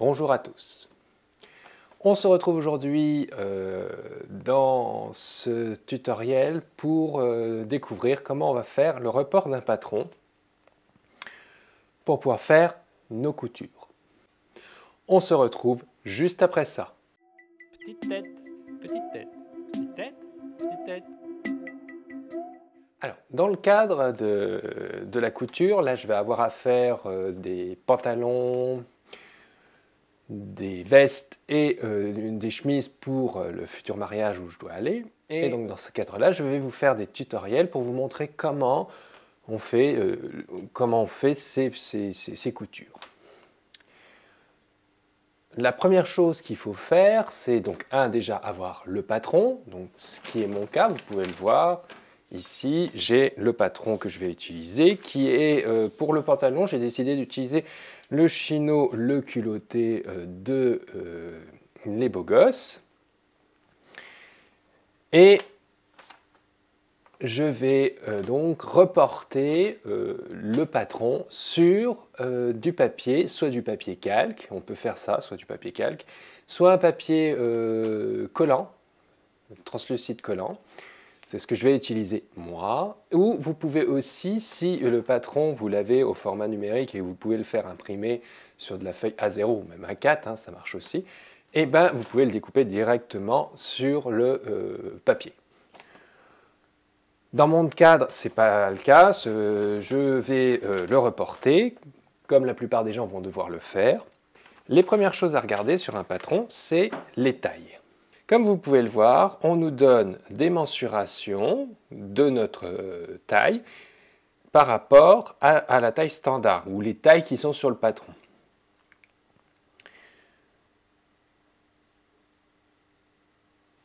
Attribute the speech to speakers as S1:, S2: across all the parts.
S1: Bonjour à tous. On se retrouve aujourd'hui euh, dans ce tutoriel pour euh, découvrir comment on va faire le report d'un patron pour pouvoir faire nos coutures. On se retrouve juste après ça.
S2: Petite tête, petite tête, petite tête, petite tête.
S1: Alors, dans le cadre de, la couture, là je vais avoir à faire euh, des pantalons, des vestes et euh, des chemises pour euh, le futur mariage où je dois aller. Et, donc dans ce cadre-là, je vais vous faire des tutoriels pour vous montrer comment on fait, euh, comment on fait ces, ces, coutures. La première chose qu'il faut faire, c'est donc un déjà avoir le patron, donc ce qui est mon cas, vous pouvez le voir. Ici, j'ai le patron que je vais utiliser, qui est pour le pantalon, j'ai décidé d'utiliser le chino, le culotté euh, de euh, Les Beaux Gosses. Et je vais euh, donc reporter le patron sur du papier, soit du papier calque, on peut faire ça, soit du papier calque, soit un papier collant, translucide collant. C'est ce que je vais utiliser moi. Ou vous pouvez aussi, si le patron, vous l'avez au format numérique et vous pouvez le faire imprimer sur de la feuille A0 ou même A4, hein, ça marche aussi, et eh ben, vous pouvez le découper directement sur le euh, papier. Dans mon cadre, ce n'est pas le cas. Je vais euh, le reporter, comme la plupart des gens vont devoir le faire. Les premières choses à regarder sur un patron, c'est les tailles. Comme vous pouvez le voir, on nous donne des mensurations de notre euh, taille par rapport à, la taille standard ou les tailles qui sont sur le patron.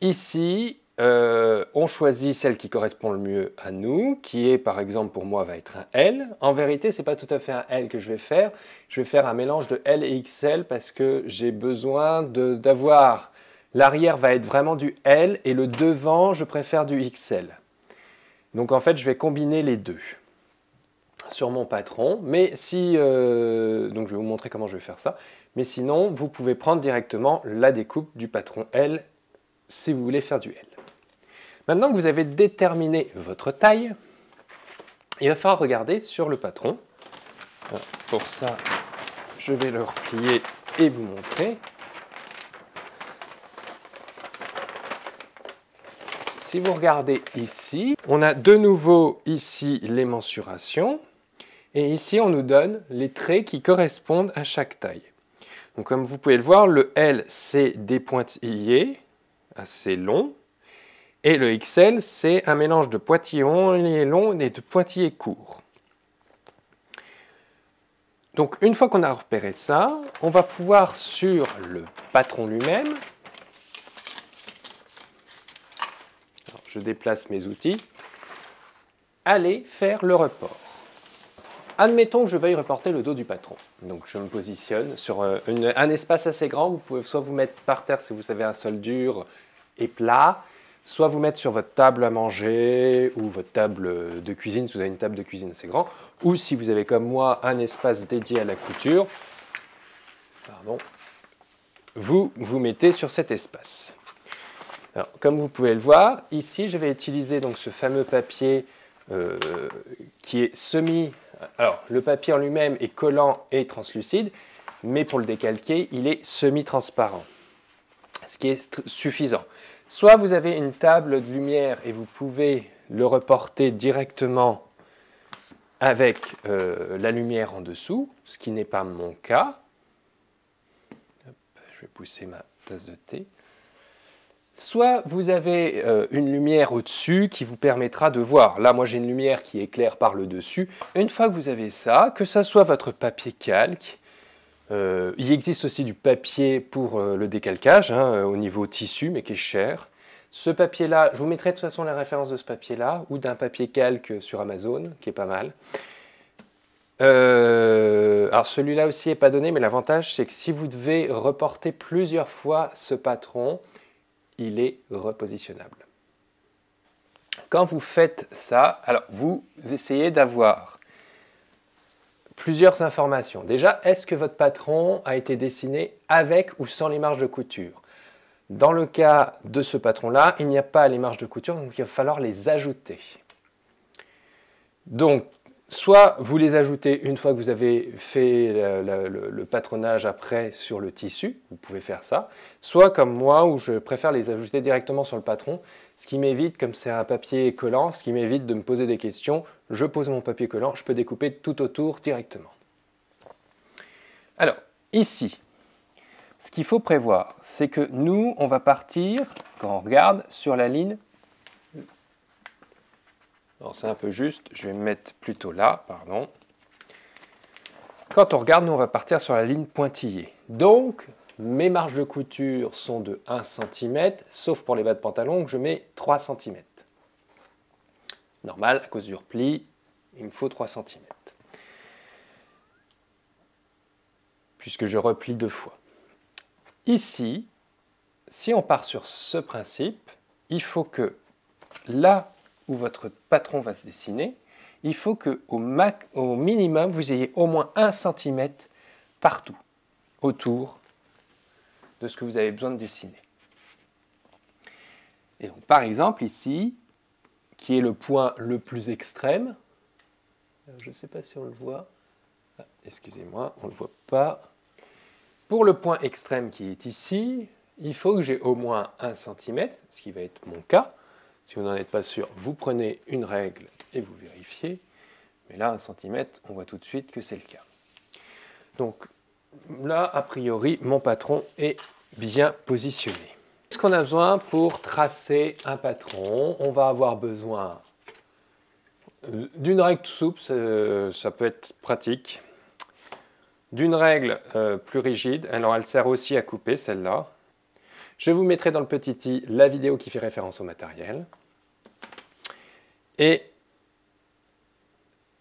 S1: Ici, euh, on choisit celle qui correspond le mieux à nous, qui est par exemple pour moi va être un L. En vérité, ce n'est pas tout à fait un L que je vais faire. Je vais faire un mélange de L et XL parce que j'ai besoin d'avoir L'arrière va être vraiment du L et le devant, je préfère du XL. Donc en fait, je vais combiner les deux sur mon patron. Mais si, euh, donc je vais vous montrer comment je vais faire ça. Mais sinon, vous pouvez prendre directement la découpe du patron L si vous voulez faire du L. Maintenant que vous avez déterminé votre taille, il va falloir regarder sur le patron. Pour ça, je vais le replier et vous montrer. Si vous regardez ici, on a de nouveau ici les mensurations. Et ici, on nous donne les traits qui correspondent à chaque taille. Donc, comme vous pouvez le voir, le L, c'est des pointillés assez longs. Et le XL, c'est un mélange de pointillés longs et de pointillés courts. Donc, une fois qu'on a repéré ça, on va pouvoir, sur le patron lui-même, je déplace mes outils, allez faire le report. Admettons que je veuille reporter le dos du patron. Donc je me positionne sur euh, un espace assez grand. Vous pouvez soit vous mettre par terre si vous avez un sol dur et plat, soit vous mettre sur votre table à manger ou votre table de cuisine si vous avez une table de cuisine assez grande, ou si vous avez comme moi un espace dédié à la couture, pardon, vous vous mettez sur cet espace comme vous pouvez le voir, ici, je vais utiliser donc ce fameux papier euh, qui est semi... Alors, le papier en lui-même est collant et translucide, mais pour le décalquer, il est semi-transparent, ce qui est suffisant. Soit vous avez une table de lumière et vous pouvez le reporter directement avec euh, la lumière en dessous, ce qui n'est pas mon cas. je vais pousser ma tasse de thé. Soit vous avez euh, une lumière au-dessus qui vous permettra de voir. Là, moi, j'ai une lumière qui éclaire par le dessus. Une fois que vous avez ça, que ça soit votre papier calque, euh, il existe aussi du papier pour euh, le décalcage hein, au niveau tissu, mais qui est cher. Ce papier-là, je vous mettrai de toute façon la référence de ce papier-là, ou d'un papier calque sur Amazon, qui est pas mal. alors celui-là aussi n'est pas donné, mais l'avantage c'est que si vous devez reporter plusieurs fois ce patron, il est repositionnable. Quand vous faites ça, alors vous essayez d'avoir plusieurs informations. Déjà, est-ce que votre patron a été dessiné avec ou sans les marges de couture? Dans le cas de ce patron-là, il n'y a pas les marges de couture, donc il va falloir les ajouter. Donc, soit vous les ajoutez une fois que vous avez fait le, patronage après sur le tissu, vous pouvez faire ça, soit comme moi où je préfère les ajouter directement sur le patron, ce qui m'évite, comme c'est un papier collant, ce qui m'évite de me poser des questions. Je pose mon papier collant, je peux découper tout autour directement. Alors, ici, ce qu'il faut prévoir, c'est que nous, on va partir, quand on regarde, sur la ligne... C'est un peu juste, je vais me mettre plutôt là, pardon. Quand on regarde, nous, on va partir sur la ligne pointillée. Donc, mes marges de couture sont de 1 cm, sauf pour les bas de pantalon où je mets 3 cm. Normal, à cause du repli, il me faut 3 cm. Puisque je replie deux fois. Ici, si on part sur ce principe, il faut que là votre patron va se dessiner, il faut qu'au au minimum, vous ayez au moins 1 cm partout, autour de ce que vous avez besoin de dessiner. Et par exemple, ici, qui est le point le plus extrême, je ne sais pas si on le voit, ah, excusez-moi, on ne le voit pas. Pour le point extrême qui est ici, il faut que j'ai au moins 1 cm, ce qui va être mon cas. Si vous n'en êtes pas sûr, vous prenez une règle et vous vérifiez. Mais là, 1 cm, on voit tout de suite que c'est le cas. Donc, là, a priori, mon patron est bien positionné. Qu'est-ce qu'on a besoin pour tracer un patron? On va avoir besoin euh, d'une règle souple, ça peut être pratique. D'une règle euh, plus rigide, alors elle sert aussi à couper celle-là. Je vous mettrai dans le petit i la vidéo qui fait référence au matériel. Et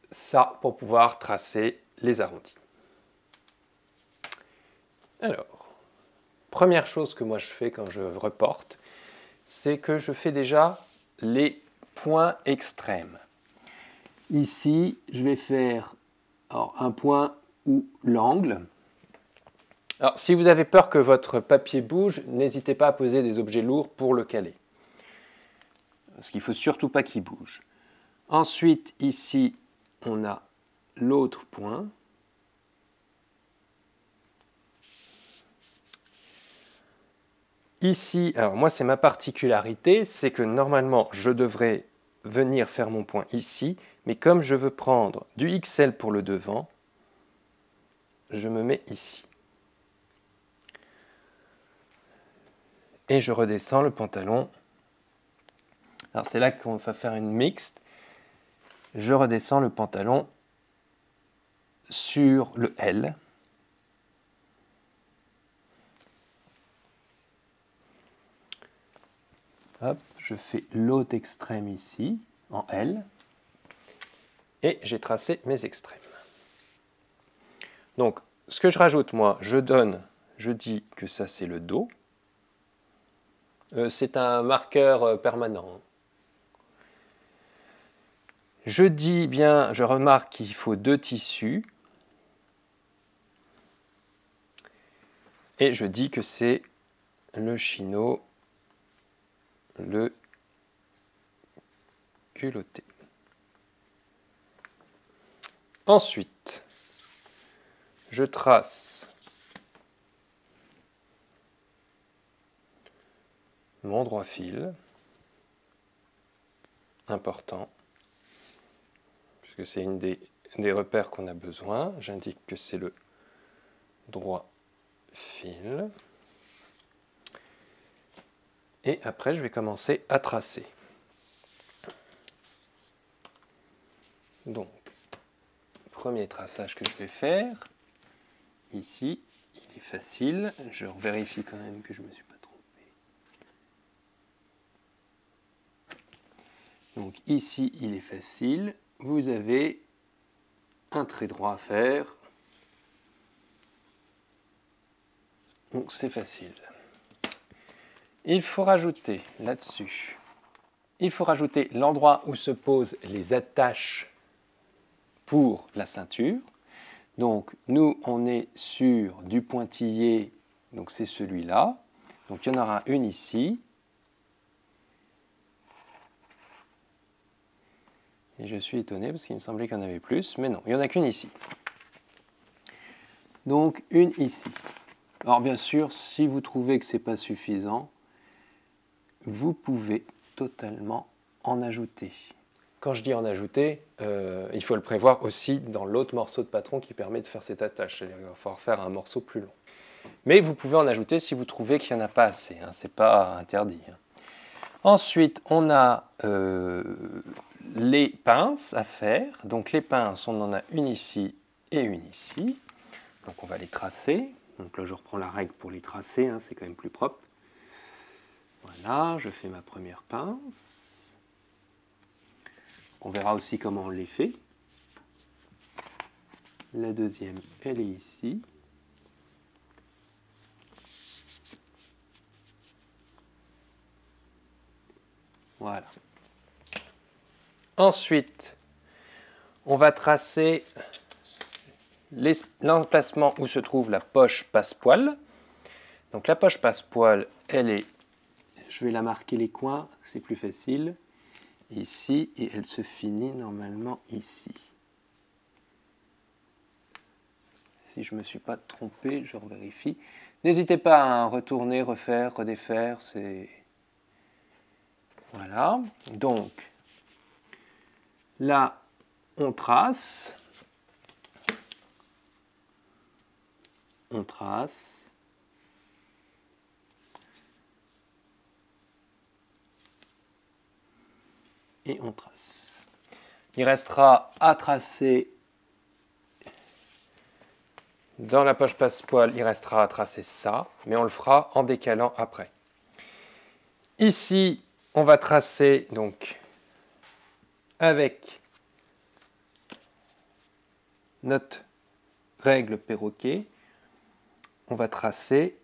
S1: ça pour pouvoir tracer les arrondis. Alors, première chose que moi je fais quand je reporte, c'est que je fais déjà les points extrêmes. Ici, je vais faire un point ou l'angle. Alors, si vous avez peur que votre papier bouge, n'hésitez pas à poser des objets lourds pour le caler. Parce qu'il ne faut surtout pas qu'il bouge. Ensuite, ici, on a l'autre point. Ici, alors moi c'est ma particularité, c'est que normalement je devrais venir faire mon point ici, mais comme je veux prendre du XL pour le devant, je me mets ici. Et je redescends le pantalon. Alors c'est là qu'on va faire une mixte. Je redescends le pantalon sur le L. je fais l'autre extrême ici, en L, et j'ai tracé mes extrêmes. Donc, ce que je rajoute, moi, je donne, je dis que ça c'est le dos. Euh, c'est un marqueur euh, permanent. Je dis bien, je remarque qu'il faut deux tissus. Et je dis que c'est le chino le culotté. Ensuite, je trace mon droit fil, important, puisque c'est une des, des repères qu'on a besoin. J'indique que c'est le droit fil. Et après, je vais commencer à tracer. Donc, premier traçage que je vais faire, ici, il est facile. Je vérifie quand même que je me suis pas trompé. Donc ici, il est facile. Vous avez un trait droit à faire. Donc c'est facile. Il faut rajouter là-dessus, il faut rajouter l'endroit où se posent les attaches pour la ceinture. Donc nous, on est sur du pointillé, donc c'est celui-là. Donc il y en aura une ici. Et je suis étonné parce qu'il me semblait qu'il y en avait plus, mais non, il n'y en a qu'une ici. Donc une ici. Alors bien sûr, si vous trouvez que ce n'est pas suffisant, vous pouvez totalement en ajouter. Quand je dis en ajouter, euh, il faut le prévoir aussi dans l'autre morceau de patron qui permet de faire cette attache. C'est-à-dire va falloir faire un morceau plus long. Mais vous pouvez en ajouter si vous trouvez qu'il n'y en a pas assez. Hein. Ce n'est pas interdit. Hein. Ensuite, on a euh, les pinces à faire. Donc les pinces, on en a une ici et une ici. Donc on va les tracer. Donc là, je reprends la règle pour les tracer, hein, c'est quand même plus propre. Voilà, je fais ma première pince. On verra aussi comment on les fait. La deuxième, elle est ici. Voilà. Ensuite, on va tracer l'emplacement où se trouve la poche passe-poil. Donc la poche passe-poil, elle est, je vais la marquer les coins, c'est plus facile, ici, et elle se finit normalement ici. Si je ne me suis pas trompé, je vérifie. N'hésitez pas à retourner, refaire, redéfaire, c'est... Voilà, donc là, on trace. on trace. Et on trace. Il restera à tracer dans la poche passe-poil, il restera à tracer ça, mais on le fera en décalant après. Ici, on va tracer donc avec notre règle perroquet on va tracer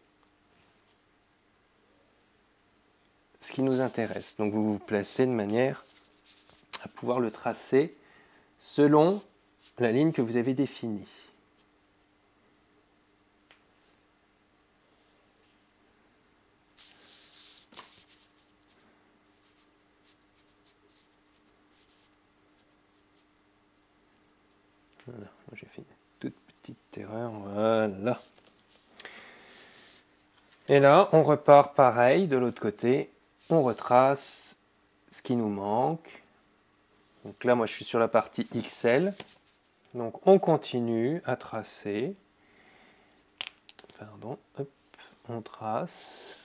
S1: ce qui nous intéresse. Donc vous vous placez de manière à pouvoir le tracer selon la ligne que vous avez définie. Voilà, j'ai fait une toute petite voilà. Et là, on repart pareil de l'autre côté. On retrace ce qui nous manque. Donc là, moi, je suis sur la partie XL. Donc, on continue à tracer. Pardon, on trace.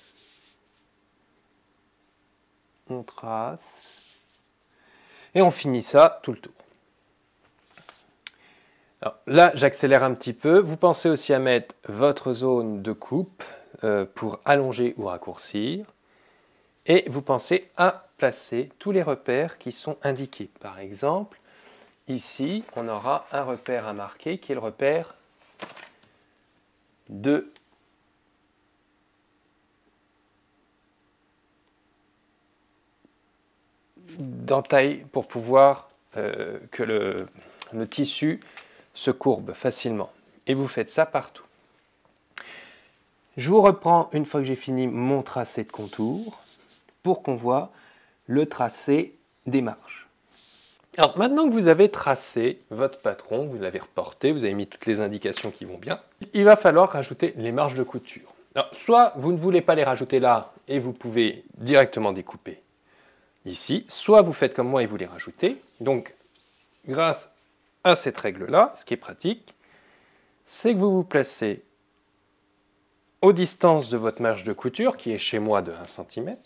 S1: On trace. Et on finit ça tout le tour. Là, j'accélère un petit peu. Vous pensez aussi à mettre votre zone de coupe euh, pour allonger ou raccourcir. Et vous pensez à placer tous les repères qui sont indiqués. Par exemple, ici, on aura un repère à marquer qui est le repère de d'entaille pour pouvoir euh, que le tissu se courbe facilement. Et vous faites ça partout. Je vous reprends une fois que j'ai fini mon tracé de contour pour qu'on voit le tracé des marges. Alors maintenant que vous avez tracé votre patron, vous l'avez reporté, vous avez mis toutes les indications qui vont bien, il va falloir rajouter les marges de couture. Soit vous ne voulez pas les rajouter là et vous pouvez directement découper ici, soit vous faites comme moi et vous les rajoutez. Donc grâce à cette règle-là, ce qui est pratique, c'est que vous vous placez aux distances de votre marge de couture, qui est chez moi de 1 cm.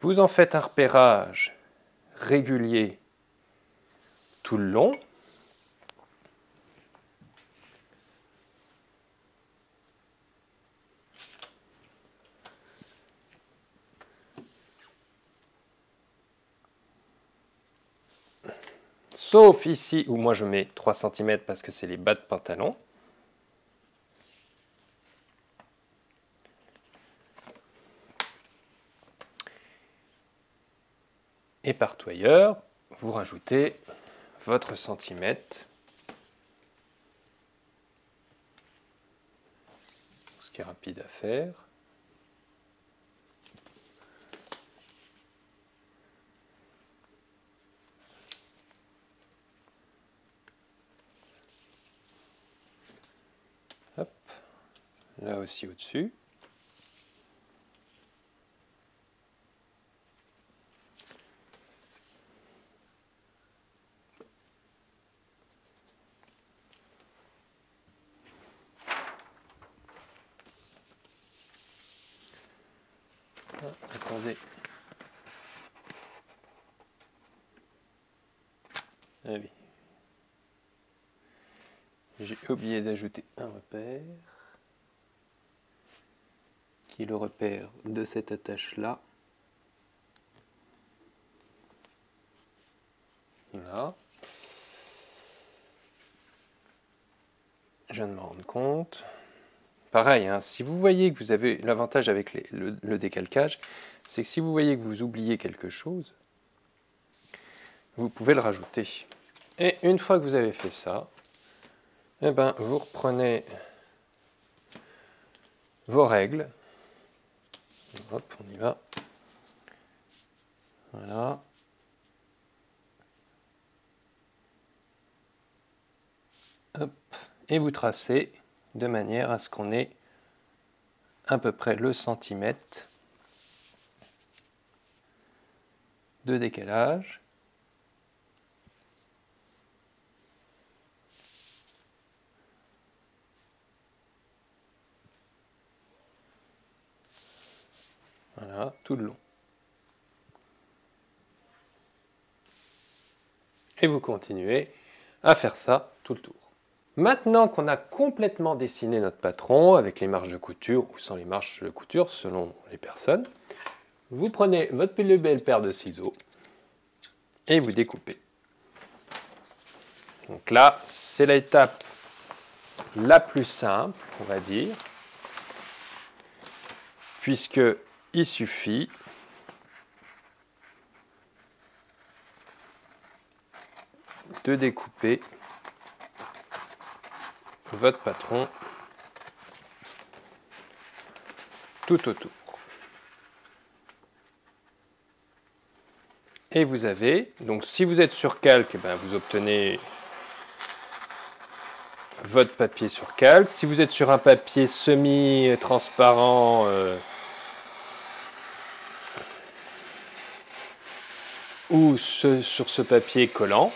S1: Vous en faites un repérage régulier tout le long. Sauf ici où moi je mets 3 cm parce que c'est les bas de pantalon. Et partout ailleurs, vous rajoutez votre centimètre. Ce qui est rapide à faire. Hop. Là au-dessus. Ah, attendez. Ah. J'ai oublié d'ajouter un repère le repère de cette attache-là. Je viens de me rendre compte. Pareil, hein, si vous voyez que vous avez l'avantage avec le, le décalcage, c'est que si vous voyez que vous oubliez quelque chose, vous pouvez le rajouter. Et une fois que vous avez fait ça, eh ben, vous reprenez vos règles. Hop, on y va. Voilà. Hop. Et vous tracez de manière à ce qu'on ait à peu près le centimètre de décalage. Voilà, tout le long. Et vous continuez à faire ça tout le tour. Maintenant qu'on a complètement dessiné notre patron avec les marges de couture ou sans les marges de couture selon les personnes, vous prenez votre belle paire de ciseaux et vous découpez. Donc là, c'est l'étape la plus simple, on va dire, puisque suffit de découper votre patron tout autour. Et vous avez, donc si vous êtes sur calque, eh ben, vous obtenez votre papier sur calque. Si vous êtes sur un papier semi-transparent, euh, ou sur ce papier collant,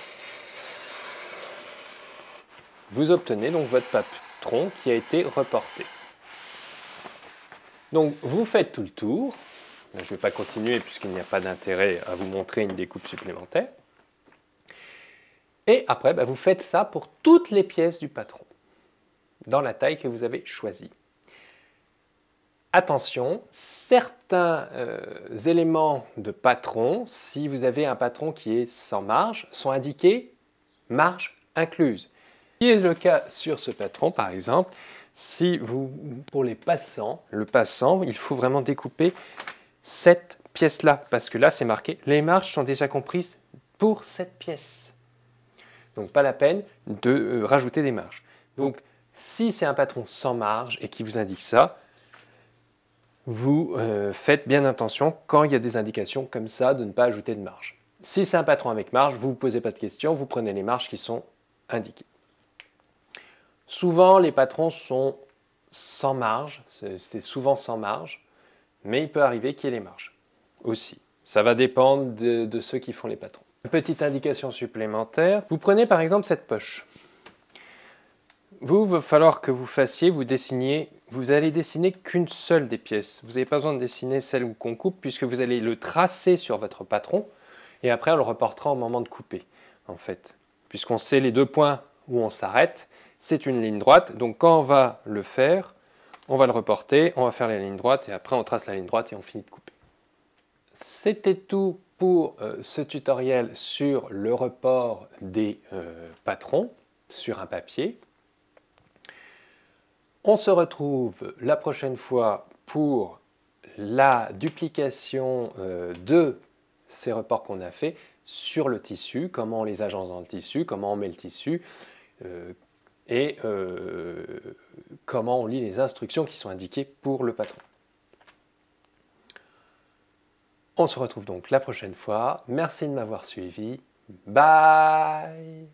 S1: vous obtenez donc votre patron qui a été reporté. Donc vous faites tout le tour. Je ne vais pas continuer puisqu'il n'y a pas d'intérêt à vous montrer une découpe supplémentaire. Et après, bah, vous faites ça pour toutes les pièces du patron, dans la taille que vous avez choisie. Attention, certains euh, éléments de patron, si vous avez un patron qui est sans marge, sont indiqués marge incluse. Qui est le cas sur ce patron, par exemple, si vous, pour les passants, le passant, il faut vraiment découper cette pièce-là, parce que là, c'est marqué, les marges sont déjà comprises pour cette pièce. Donc, pas la peine de euh, rajouter des marges. Donc, si c'est un patron sans marge et qui vous indique ça, vous euh, faites bien attention quand il y a des indications comme ça de ne pas ajouter de marge. Si c'est un patron avec marge, vous ne vous posez pas de questions, vous prenez les marges qui sont indiquées. Souvent, les patrons sont sans marge, c'est souvent sans marge, mais il peut arriver qu'il y ait les marges aussi. Ça va dépendre de, ceux qui font les patrons. Petite indication supplémentaire, vous prenez par exemple cette poche. Vous, il va falloir que vous fassiez, vous dessiniez, vous allez dessiner qu'une seule des pièces. Vous n'avez pas besoin de dessiner celle qu'on coupe puisque vous allez le tracer sur votre patron et après on le reportera au moment de couper en fait. Puisqu'on sait les deux points où on s'arrête, c'est une ligne droite. Donc quand on va le faire, on va le reporter, on va faire la ligne droite et après on trace la ligne droite et on finit de couper. C'était tout pour euh, ce tutoriel sur le report des euh, patrons sur un papier. On se retrouve la prochaine fois pour la duplication euh, de ces reports qu'on a fait sur le tissu, comment on les agence dans le tissu, comment on met le tissu, et comment on lit les instructions qui sont indiquées pour le patron. On se retrouve donc la prochaine fois. Merci de m'avoir suivi. Bye